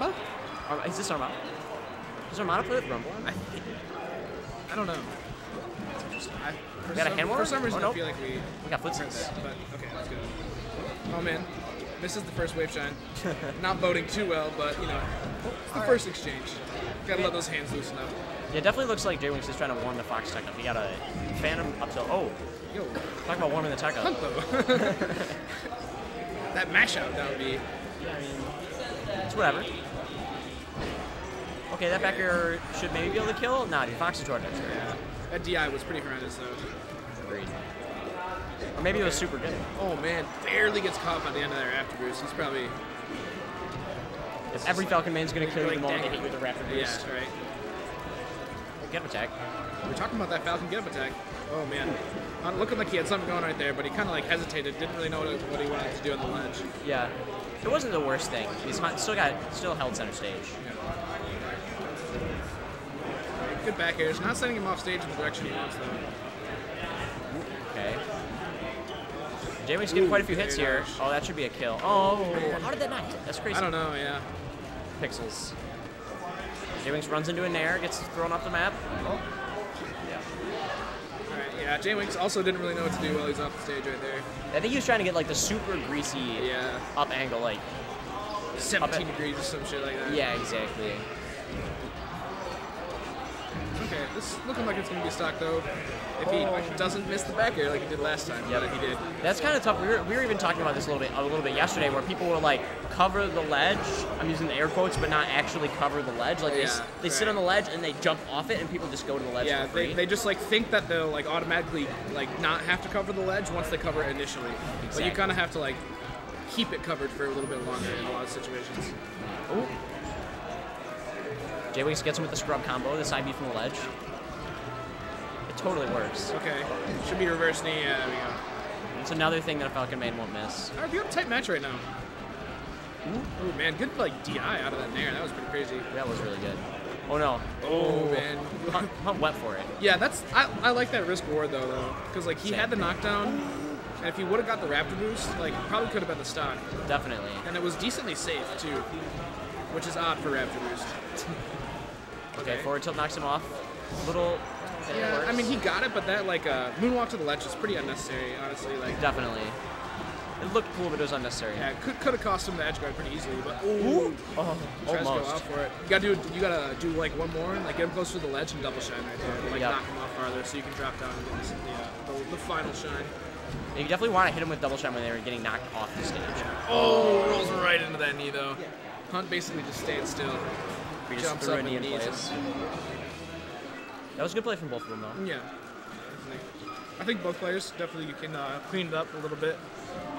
Huh? Is this Armada? Does Armada play with Rumble? I, I don't know. I, We got a some, hand for some reason, Oh, I feel like we We got footsies. but okay, let's go. Oh man, misses the first wave shine. Not voting too well, but you know, it's the first exchange. Gotta let those hands loosen up. Yeah, it definitely looks like J Winks is trying to warm the Fox tech up. He got a Phantom up to. Oh, Yo, talk about warming the tech up. that mashup, that would be. Yeah, I mean, it's whatever. Okay, that back air should maybe be able to kill. Nah, dude, Fox is toward next Yeah. That DI was pretty horrendous though. Agreed. Or maybe it was super good. Oh man, barely gets caught by the end of their Raptor boost. He's probably If every Falcon main's gonna kill you the Like, moment they hit you with a rapid yeah, right. Get him attack. We're talking about that Falcon get up attack. Oh man, uh, looking like he had something going right there, but he kind of like hesitated, didn't really know what, what he wanted to do on the ledge. Yeah. It wasn't the worst thing. He's still got still held center stage. Good back airs, not sending him off stage in the direction he wants though. Okay. J Winks getting quite a few hits here. nice. Oh, that should be a kill. Oh, how did that not hit? That's crazy. I don't know, yeah. Pixels. J Winks runs into a nair, gets thrown off the map. Oh. Yeah. All right, yeah. J Winks also didn't really know what to do while he's off the stage right there. I think he was trying to get like the super greasy Yeah, up angle, like 17 degrees or some shit like that. yeah, exactly. Okay, this is looking like it's gonna be stock though. If he doesn't miss the back air like he did last time, but he did. That's kind of tough. We were, we were even talking about this a little bit a little bit yesterday, where people were like cover the ledge. I'm using the air quotes, but not actually cover the ledge. Like they, Yeah, they sit right. on the ledge and they jump off it, and people just go to the ledge Yeah, for free. they, they just like think that they'll like automatically like not have to cover the ledge once they cover it initially. Exactly. But you kind of have to like keep it covered for a little bit longer in a lot of situations. Ooh. J Winks gets him with the scrub combo, the side B from the ledge. It totally works. Okay, should be reverse knee. Yeah, there we go. It's another thing that a Falcon main won't miss. All right, we have a tight match right now. Oh man, good like DI out of that nair. That was pretty crazy. That was really good. Oh no. Oh man. I'm wet for it. Yeah, that's I, I like that risk reward though though because like he Same. had the knockdown, and if he would have got the Raptor boost, like probably could have been the stock, Definitely. and it was decently safe too, which is odd for Raptor boost. Okay, forward tilt knocks him off. Little. Yeah, I mean he got it, but that like uh, moonwalk to the ledge is pretty unnecessary, honestly. Like Definitely. It looked cool, but it was unnecessary. yeah, could could have cost him the edge guard pretty easily, but ooh, Oh, tries to go almost. out for it. You gotta do you gotta do like one more, and like get him close to the ledge and double shine right there, and, like Yeah. knock him off farther, so you can drop down and get this, the, uh, the, the final shine. You definitely want to hit him with double shot when they were getting knocked off the stage. Oh, rolls right into that knee though. Hunt basically just stands still. He just Jumps threw up a knee in place. That was a good play from both of them, though. Yeah. I think both players definitely can uh, clean it up a little bit.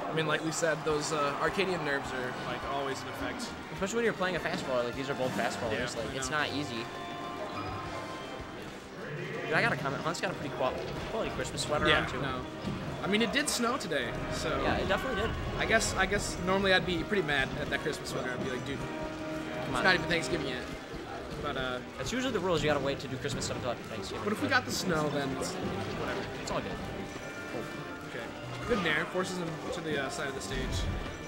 I mean, like we said, those uh, Arcadian nerves are like always in effect. Especially when you're playing a fastball. Like these are both fastfallers. Yeah, like it's not easy. Dude, I got a comment. Hunt's got a pretty qual- quality Christmas sweater Yeah, on too. no. I mean, it did snow today, so Yeah, it definitely did. I guess I guess normally I'd be pretty mad at that Christmas sweater. I'd be like, dude, Come it's on. not even Thanksgiving yet. But uh, That's usually the rules. You gotta wait to do Christmas stuff until after Thanksgiving. but if we got the snow, then it's whatever. it's all good. Okay. Good nair forces him to the uh, side of the stage.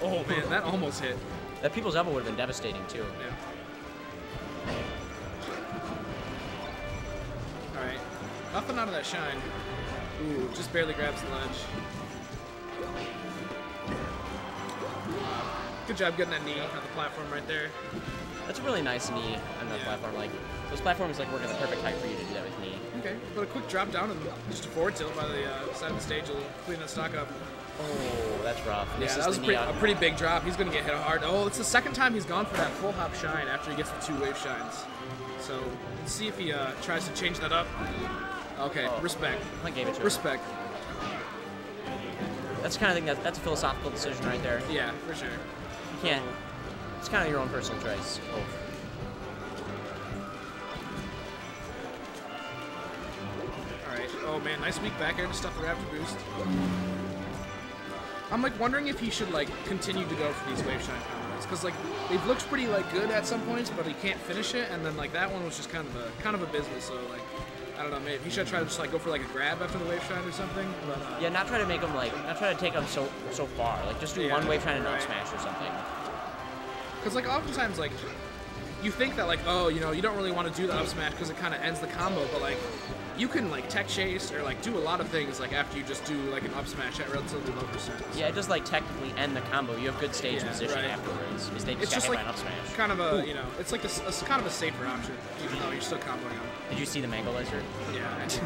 Oh man, that almost hit. That people's elbow would have been devastating too. Yeah. Nothing out of that shine. Ooh, just barely grabs the ledge. Good job getting that knee on the platform right there. That's a really nice knee on the Yeah. platform. Like those platforms like work at the perfect height for you to do that with knee. Okay, but a quick drop down and just a forward tilt by the uh, side of the stage will clean the stock up. Oh, that's rough. Yeah, that was a pretty, a pretty big drop. He's going to get hit hard. Oh, it's the second time he's gone for that full hop shine after he gets the two wave shines. So let's see if he uh, tries to change that up. Okay, Oh. respect. Hunt gave it to him. Respect. That's the kind of thing that that's a philosophical decision right there. Yeah, for sure. You can't. It's kind of your own personal choice. Oh. Alright. Oh man, nice weak back air to stuff the Raptor boost. I'm like wondering if he should like continue to go for these wave shine combos because like they've looked pretty like good at some points, but he can't finish it. And then like that one was just kind of a kind of a business. So like I don't know, maybe he should try to just like go for like a grab after the wave shine or something. But uh, Yeah, not try to make them like, not try to take them so so far. Like just do Yeah, one wave trying to up right. smash or something. Because like oftentimes like you think that like, oh, you know, you don't really want to do the up smash because it kind of ends the combo, but like, you can like tech chase or like do a lot of things like after you just do like an up smash at relatively low percent. So Yeah, it does like technically end the combo. You have good stage Yeah, position right. afterwards. Is they just It's just like up smash. kind of a, you know, it's like a, a kind of a safer option, even though you're still comboing them. Did you see the mango laser? Yeah.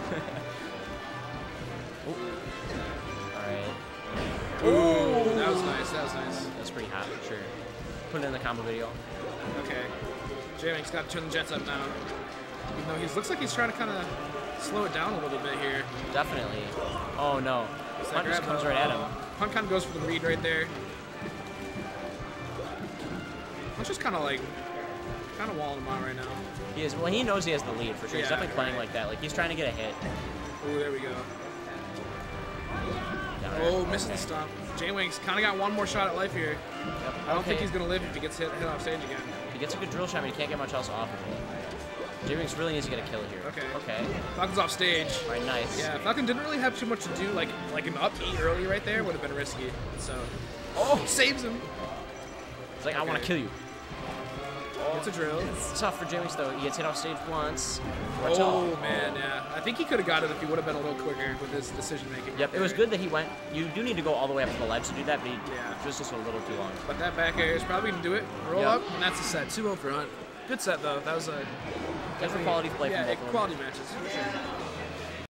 Alright. Ooh, that was nice. That was nice. That's pretty hot, sure. Put it in the combo video. J-Mank's got to turn the jets up now. Even though he looks like he's trying to kind of slow it down a little bit here. Definitely. Oh no. Hunt just comes right at him. Hunt kind of goes for the read right there. Hunt's just kind of like, kind of walling him out right now. He is well he knows he has the lead for sure. He's Yeah, definitely playing right. like that. Like he's trying to get a hit. Oh, there we go. Oh, missing the stomp. J-Wink's kind of got one more shot at life here. Yep. I don't okay. think he's going to live if he gets hit, hit off stage again. He gets a good drill shot, but he can't get much else off of it. J-Winks really needs to get a kill here. Okay. Okay. Falcon's off stage. Alright, nice. Yeah, Falcon didn't really have too much to do. Like like an up E early right there would have been risky. So, oh, saves him. He's like, I want to kill you. Gets a drill. It's tough for J-Winks though. He gets hit off stage once. Oh man, yeah. I think he could have got it if he would have been a little quicker with his decision making. Yep, it was good that he went. You do need to go all the way up to the ledge to do that, but he Yeah. was just a little too long. But that back air is probably gonna do it. Roll Yep. up, and that's a set. 2-0 for Hunt. Good set though. That was a Definitely quality play yeah, from both quality matches for sure.